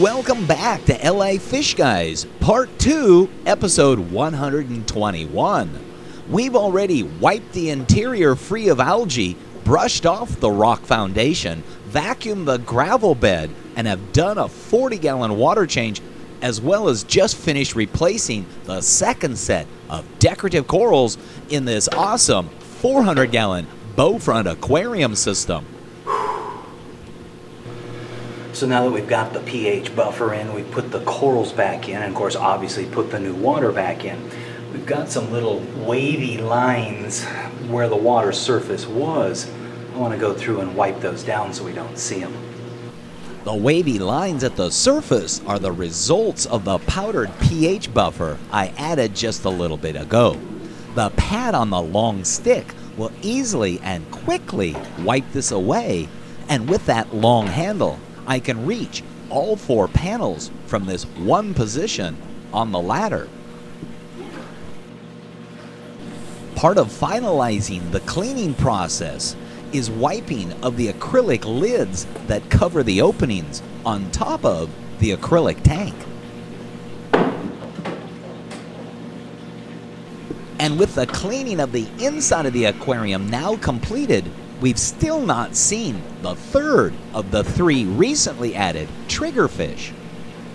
Welcome back to LA Fish Guys, Part 2, Episode 121. We've already wiped the interior free of algae, brushed off the rock foundation, vacuumed the gravel bed, and have done a 40 gallon water change, as well as just finished replacing the second set of decorative corals in this awesome 400 gallon Bowfront aquarium system. So now that we've got the pH buffer in, we put the corals back in, and of course, obviously put the new water back in. We've got some little wavy lines where the water surface was. I want to go through and wipe those down so we don't see them. The wavy lines at the surface are the results of the powdered pH buffer I added just a little bit ago. The pad on the long stick will easily and quickly wipe this away, and with that long handle, I can reach all four panels from this one position on the ladder. Part of finalizing the cleaning process is wiping of the acrylic lids that cover the openings on top of the acrylic tank. And with the cleaning of the inside of the aquarium now completed, we've still not seen the third of the three recently added triggerfish.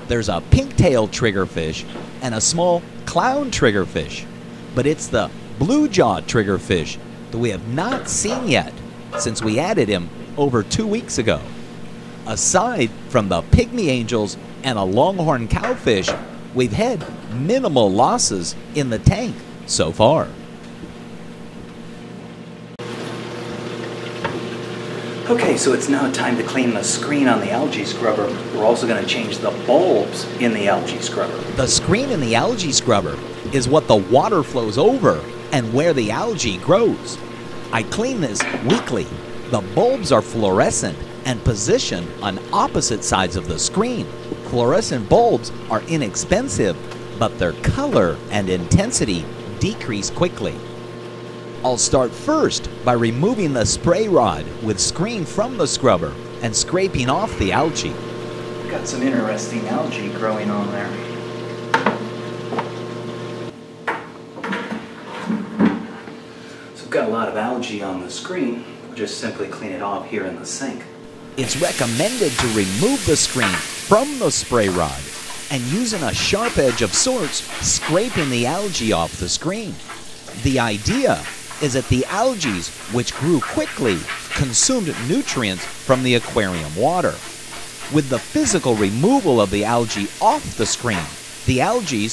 There's a pink-tailed triggerfish and a small clown triggerfish, but it's the blue-jawed triggerfish that we have not seen yet since we added him over two weeks ago. Aside from the pygmy angels and a longhorn cowfish, we've had minimal losses in the tank so far. Okay, so it's now time to clean the screen on the algae scrubber. We're also going to change the bulbs in the algae scrubber. The screen in the algae scrubber is what the water flows over and where the algae grows. I clean this weekly. The bulbs are fluorescent and positioned on opposite sides of the screen. Fluorescent bulbs are inexpensive, but their color and intensity decrease quickly. I'll start first by removing the spray rod with screen from the scrubber and scraping off the algae. Got some interesting algae growing on there. So we've got a lot of algae on the screen. We'll just simply clean it off here in the sink. It's recommended to remove the screen from the spray rod and using a sharp edge of sorts, scraping the algae off the screen. The idea is that the algae, which grew quickly, consumed nutrients from the aquarium water. With the physical removal of the algae off the screen, the algae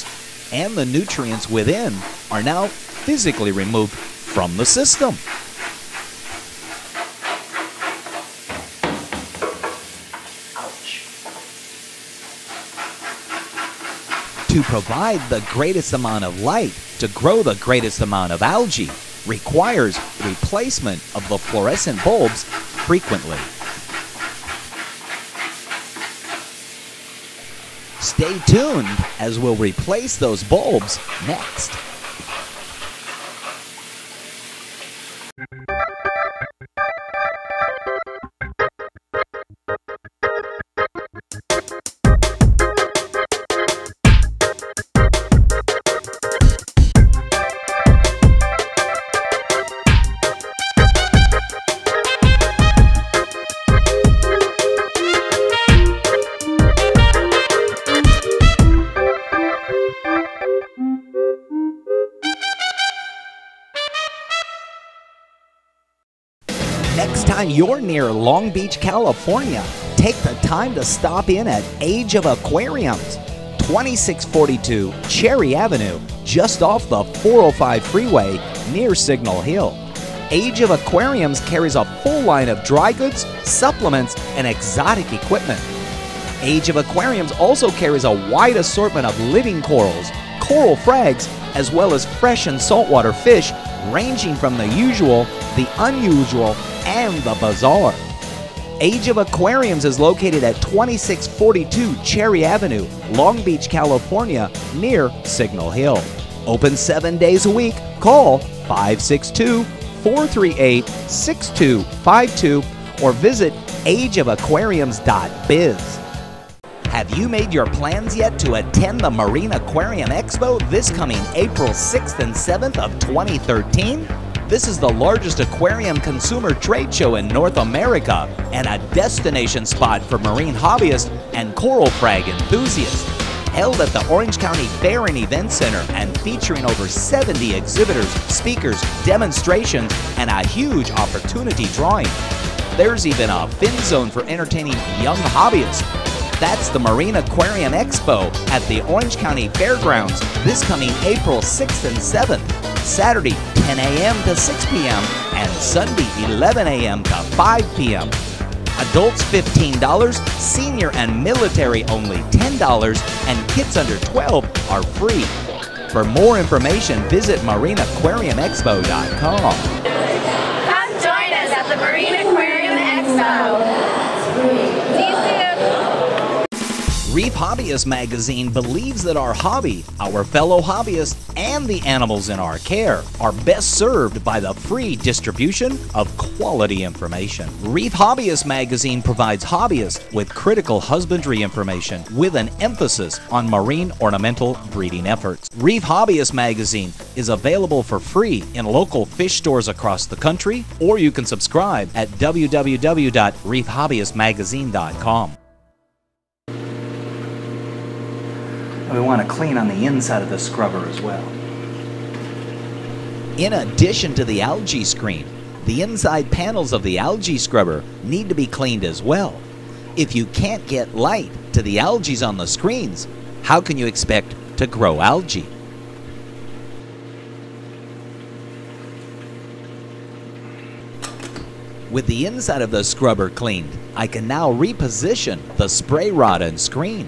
and the nutrients within are now physically removed from the system. To provide the greatest amount of light to grow the greatest amount of algae requires replacement of the fluorescent bulbs frequently. Stay tuned as we'll replace those bulbs next. Next time you're near Long Beach, California, take the time to stop in at Age of Aquariums, 2642 Cherry Avenue, just off the 405 freeway near Signal Hill. Age of Aquariums carries a full line of dry goods, supplements, and exotic equipment. Age of Aquariums also carries a wide assortment of living corals, coral frags, as well as fresh and saltwater fish, ranging from the usual, the unusual, and the bizarre. Age of Aquariums is located at 2642 Cherry Avenue, Long Beach, California, near Signal Hill. Open seven days a week. Call 562 438 6252 or visit ageofaquariums.biz. Have you made your plans yet to attend the Marine Aquarium Expo this coming April 6th and 7th of 2013? This is the largest aquarium consumer trade show in North America and a destination spot for marine hobbyists and coral frag enthusiasts. Held at the Orange County Fair and Event Center and featuring over 70 exhibitors, speakers, demonstrations, and a huge opportunity drawing. There's even a fin zone for entertaining young hobbyists. That's the Marine Aquarium Expo at the Orange County Fairgrounds this coming April 6th and 7th, Saturday 10 a.m. to 6 p.m., and Sunday 11 a.m. to 5 p.m. Adults $15, senior and military only $10, and kids under 12 are free. For more information, visit marineaquariumexpo.com. Come join us at the Marine Aquarium Expo. Reef Hobbyist magazine believes that our hobby, our fellow hobbyists, and the animals in our care are best served by the free distribution of quality information. Reef Hobbyist magazine provides hobbyists with critical husbandry information with an emphasis on marine ornamental breeding efforts. Reef Hobbyist magazine is available for free in local fish stores across the country, or you can subscribe at www.reefhobbyistmagazine.com. We want to clean on the inside of the scrubber as well. In addition to the algae screen, the inside panels of the algae scrubber need to be cleaned as well. If you can't get light to the algae on the screens, how can you expect to grow algae? With the inside of the scrubber cleaned, I can now reposition the spray rod and screen.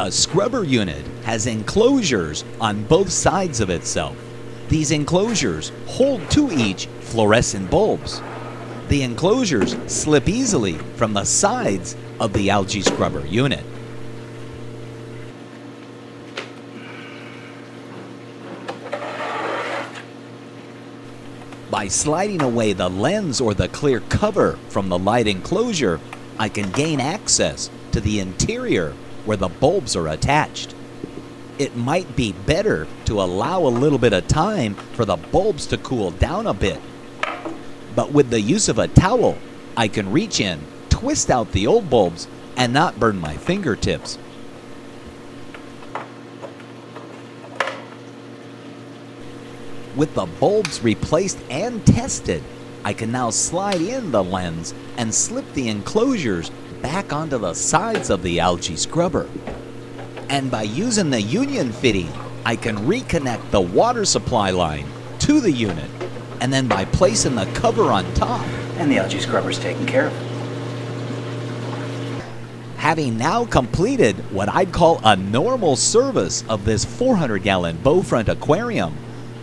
The scrubber unit has enclosures on both sides of itself. These enclosures hold to each fluorescent bulbs. The enclosures slip easily from the sides of the algae scrubber unit. By sliding away the lens or the clear cover from the light enclosure, I can gain access to the interior where the bulbs are attached. It might be better to allow a little bit of time for the bulbs to cool down a bit. But with the use of a towel, I can reach in, twist out the old bulbs, and not burn my fingertips. With the bulbs replaced and tested, I can now slide in the lens and slip the enclosures back onto the sides of the algae scrubber. And by using the union fitting, I can reconnect the water supply line to the unit. And then by placing the cover on top, And the algae scrubber's taken care of. having now completed what I'd call a normal service of this 400 gallon Bowfront aquarium,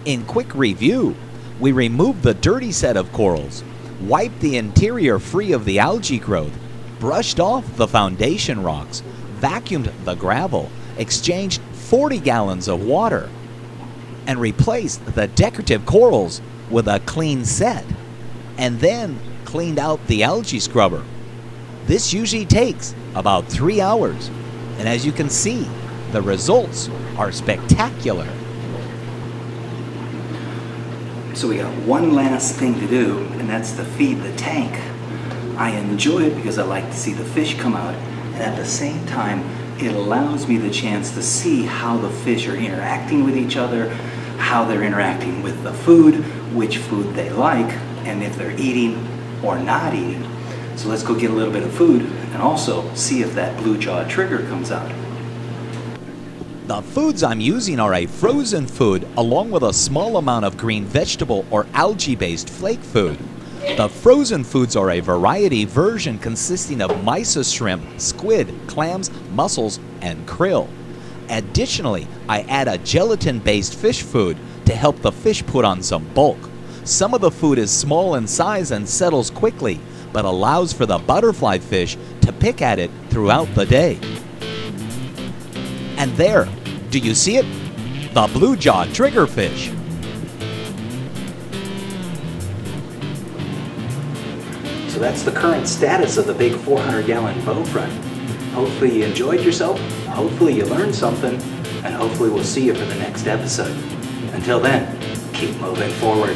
in quick review, we removed the dirty set of corals, wiped the interior free of the algae growth, brushed off the foundation rocks, vacuumed the gravel, exchanged 40 gallons of water, and replaced the decorative corals with a clean set, and then cleaned out the algae scrubber. This usually takes about three hours, and as you can see, the results are spectacular. So we got one last thing to do, and that's to feed the tank. I enjoy it because I like to see the fish come out, and at the same time, it allows me the chance to see how the fish are interacting with each other, how they're interacting with the food, which food they like, and if they're eating or not eating. So let's go get a little bit of food and also see if that blue jaw trigger comes out. The foods I'm using are a frozen food along with a small amount of green vegetable or algae based flake food. The frozen foods are a variety version consisting of mysis shrimp, squid, clams, mussels, and krill. Additionally, I add a gelatin based fish food to help the fish put on some bulk. Some of the food is small in size and settles quickly, but allows for the butterfly fish to pick at it throughout the day. And there, do you see it? The blue jaw triggerfish. So that's the current status of the big 400 gallon bow front. Hopefully you enjoyed yourself, hopefully you learned something, and hopefully we'll see you for the next episode. Until then, keep moving forward.